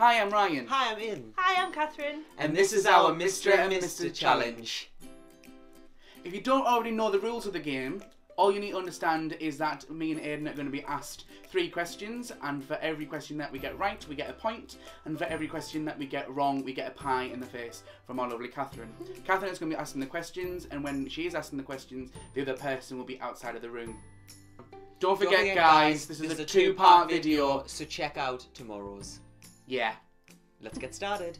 Hi, I'm Ryan. Hi, I'm In. Hi, I'm Catherine. And this is our Mr. and Mr. Challenge. If you don't already know the rules of the game, all you need to understand is that me and Aiden are going to be asked three questions, and for every question that we get right, we get a point, and for every question that we get wrong, we get a pie in the face from our lovely Catherine. Catherine is going to be asking the questions, and when she is asking the questions, the other person will be outside of the room. Don't forget, Don't forget, guys, this is a two-part video. so check out tomorrow's. Yeah. Let's get started.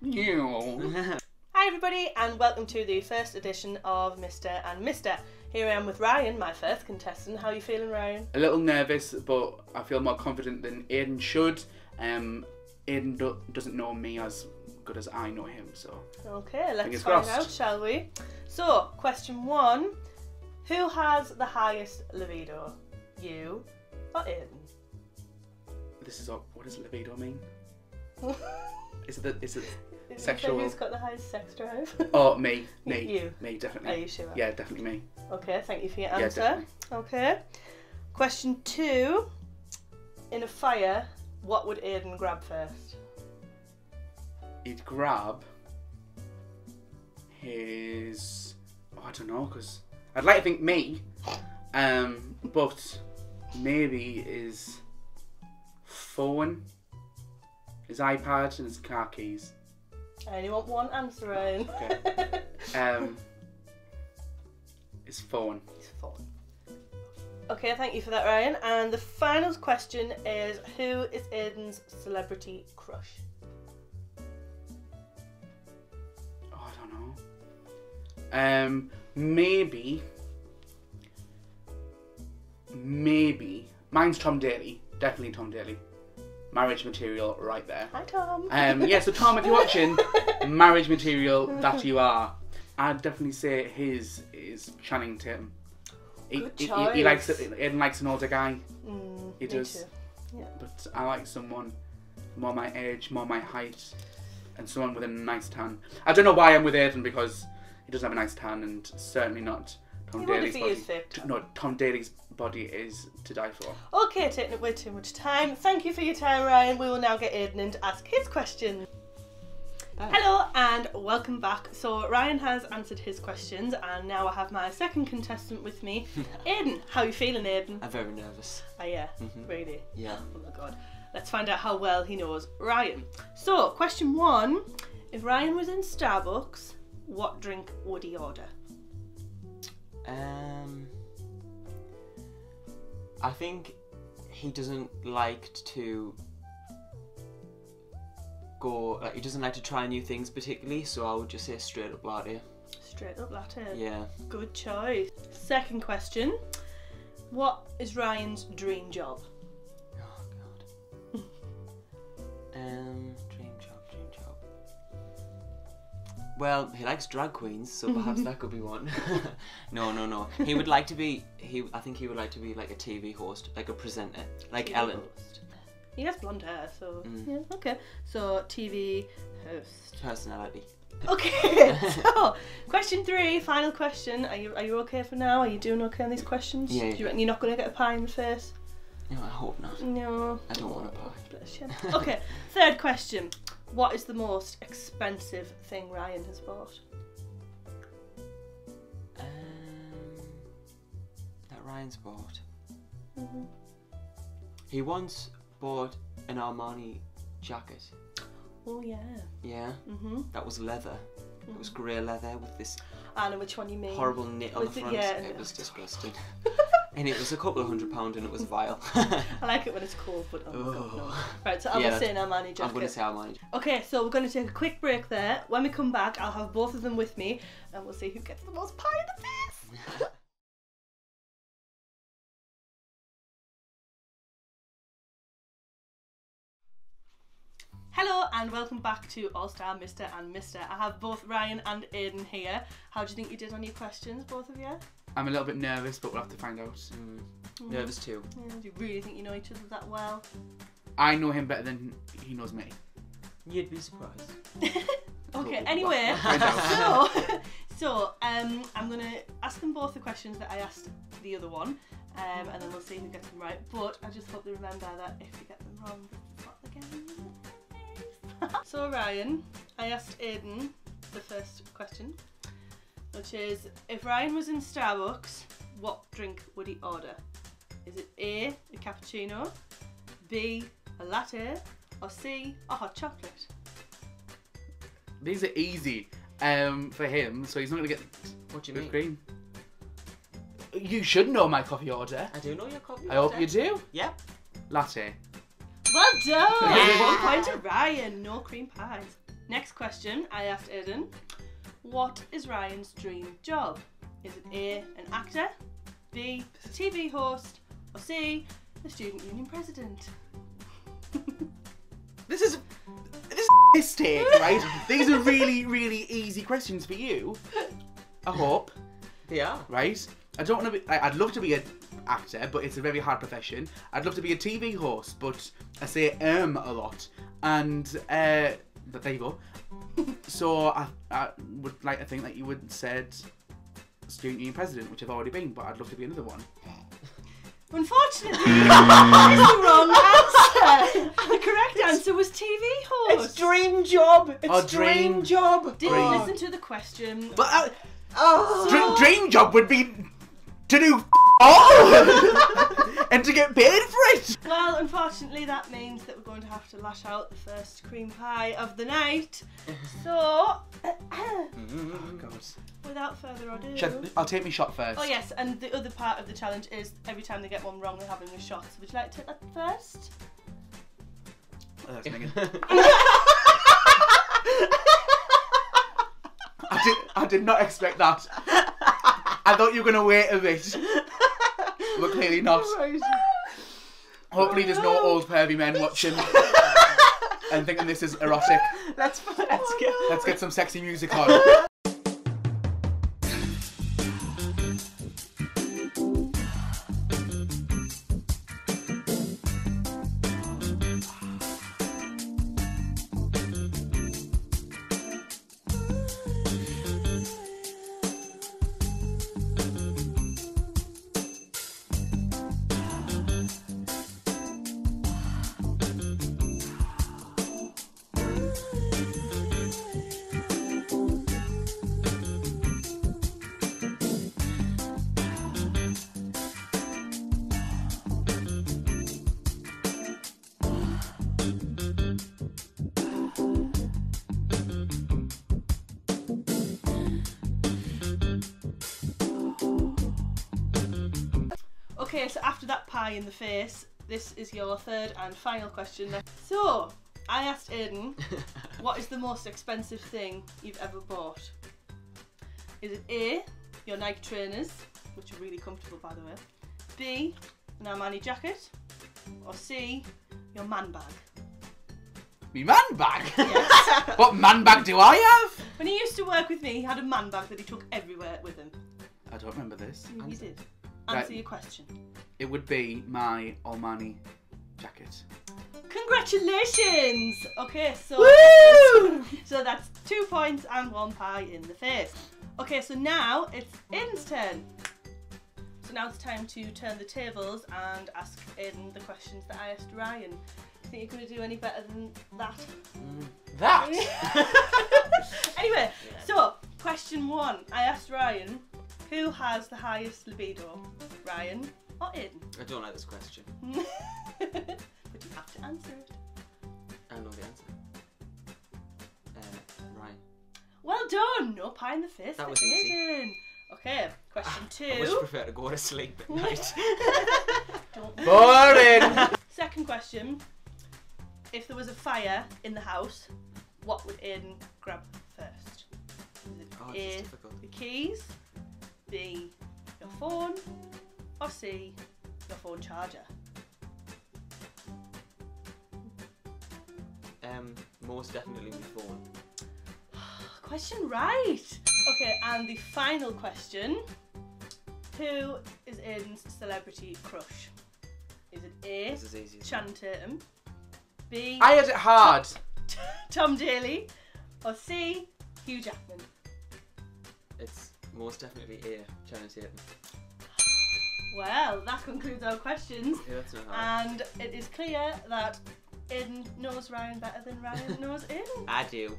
You. Hi, everybody, and welcome to the first edition of Mr. and Mr. Here I am with Ryan, my first contestant. How are you feeling, Ryan? a little nervous, but I feel more confident than Aiden should. Um, Aiden do- doesn't know me as good as I know him, so Okay, let's Fingers find crossed. out, shall we? So, question one Who has the highest libido? You or Aiden? This is all, what does libido mean? Is it the, is it Is Sexual- Who's got the highest sex drive? oh me me You. me Are definitely you sure? yeah definitely me Okay, thank you for your answer. definitely Okay. Question two. In a fire, what would Aiden grab first? he'd grab his oh, I don't know because I'd like to think me um but maybe his phone his iPad and his car keys I only want one answer, Ryan. Okay. um his phone It's fun. Okay, thank you for that, Ryan. And the final question is Who is Aiden's celebrity crush? Oh, I don't know. Um, maybe, maybe mine's Tom Daley. Definitely Tom Daley. Marriage material right there. Hi, Tom. Um, yeah. So Tom, if you're watching, marriage material that you are. I'd definitely say his is Channing Tatum. He, Good he, he, he likes choice. Aiden likes an older guy, Mm, he does. Yeah. but I like someone more my age, more my height, and someone with a nice tan. I don't know why I'm with Aiden because he doesn't have a nice tan, and certainly not Tom You Daley's body. is fake. No, Tom Daley's body is to die for. Okay, taking up way too much time. Thank you for your time, Ryan. We will now get Aiden in to ask his question. Bye. Hello and welcome back. So Ryan has answered his questions, and now I have my second contestant with me, Aiden. How are you feeling, Aiden? I'm very nervous. Oh yeah, Mhm. really. Yeah. Oh my god. Let's find out how well he knows Ryan. So, question one: If Ryan was in Starbucks, what drink would he order? Um, I think he doesn't like to go. Like, he doesn't like to try new things particularly. So I would just say straight up latte. Straight up latte. Yeah. Good choice. Second question: What is Ryan's dream job? Well, he likes drag queens, so perhaps that could be one. no, no, no. He would like to be. He, I think he would like to be like a TV host, like a presenter, like TV Ellen. host. He has blonde hair, so Mm. yeah, okay. So TV host. Personality. Okay. so question three, final question. Are you are you okay for now? Are you doing okay on these questions? Yeah, Do you reckon you're not going to get a pie in the face? No, I hope not. No. I don't want a pie. Bless you. Okay. Third question. What is the most expensive thing Ryan has bought? Um, that Ryan's bought. Mhm. He once bought an Armani jacket. Oh yeah. Yeah, Mhm. that was leather. It was grey leather with this I know which one you mean. horrible knit on the it- front. yeah, it was disgusting. and it was a couple of hundred pound and it was vile. I like it when it's cold, but oh my god, no. Right, so I'm Yeah, be saying Armani jacket. I'm going to say Armani. Okay, so we're going to take a quick break there. When we come back, I'll have both of them with me, and we'll see who gets the most pie in the face. Hello and welcome back to All Star Mr. and Mr. I have both Ryan and Aiden here. How do you think you did on your questions, both of you? I'm a little bit nervous, but we'll have to find out. Mm, nervous too. Yeah, do you really think you know each other that well? I know him better than he knows me. You'd be surprised. okay, anyway, Find out. so, so um, I'm going to ask them both the questions that I asked the other one, um, and then we'll see who gets them right. But I just hope they remember that if you get them wrong, it's not the game. So Ryan, I asked Aiden the first question, which is if Ryan was in Starbucks, what drink would he order? Is it A, a cappuccino, B, a latte, or C, a hot chocolate? These are easy um, for him, so he's not going to get What do you whipped mean? cream. You should know my coffee order. I do know your coffee. Order. I hope you do. Yep. Latte. Well done! Yeah. One point to Ryan, no cream pies. Next question, I asked Aiden, what is Ryan's dream job? Is it A, an actor, B, a TV host, or C, the student union president? This is this is mistake, right? These are really, really easy questions for you. I hope, Yeah. right? I don't want to be. I- I'd love to be an actor, but it's a very hard profession. I'd love to be a TV host, but I say um a lot, and uh, there you go. so I, I would like to think that you would said student union president, which I've already been, but I'd love to be another one. Unfortunately, that is the wrong answer. The correct answer was TV host. It's dream job. It's Oh, dream. dream job. Didn't Oh. listen to the question. But uh, Oh. Dr- dream job would be to do Oh! all and to get paid for it. Well, unfortunately, that means that we're going to have to lash out the first cream pie of the night. So. Oh God. without further ado. Should- I'll take my shot first. Oh yes, and the other part of the challenge is every time they get one wrong, they're having a shot. So would you like to take that first? Oh, that's Megan. I did. I did not expect that. I thought you were gonna wait a bit, but clearly not. Oh Hopefully, there's no oh old pervy men watching and thinking this is erotic. Let's let's get. Let's get some sexy music on. Okay, so after that pie in the face, this is your third and final question. So, I asked Aiden, what is the most expensive thing you've ever bought? Is it A, your Nike trainers, which are really comfortable by the way, B, an Armani jacket, or C, your man bag? Me man bag. Yes. What man bag do I have? when he used to work with me, he had a man bag that he took everywhere with him. I don't remember this. You Answer. did. Right. Answer your question. It would be my Armani jacket. Congratulations! Okay, so Woo! so that's two points and one pie in the face. Okay, so now it's Aiden's turn. So now it's time to turn the tables and ask Aiden the questions that I asked Ryan. You Think you're gonna do any better than that? Mm, that. anyway, so question one. I asked Ryan, who has the highest libido? Ryan or Aiden? I don't like this question. but you have to answer it. I know the answer. Uh, Ryan. Well done! No pie in the face That was easy. Aiden. Okay, question I would two. prefer to go to sleep at night. Boring. Second question. If there was a fire in the house, what would Aiden grab first? Is it oh, A, difficult. the keys, B, your phone, or C, your phone charger? Um, most definitely my phone. Question right! Okay, and the final question. Who is Aiden's celebrity crush? Is it A, This is easy. Channing Tatum, B, I had it hard. Tom Daley, or C, Hugh Jackman? It's most definitely A. Channing Tatum. Well, that concludes our questions, Yeah, that's not hard. and it is clear that Aiden knows Ryan better than Ryan knows Aiden. I do.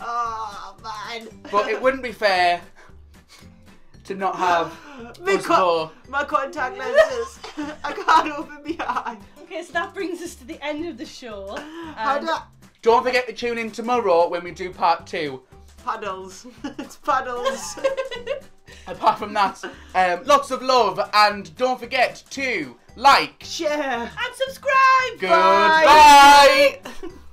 Oh man. But it wouldn't be fair to not have My, co- my contact lenses. I can't open my eye. okay, so that brings us to the end of the show. How Um, do I- Don't forget to tune in tomorrow when we do part two. Paddles. it's paddles. Apart from that, um, lots of love and don't forget to like. Share. and subscribe! Goodbye.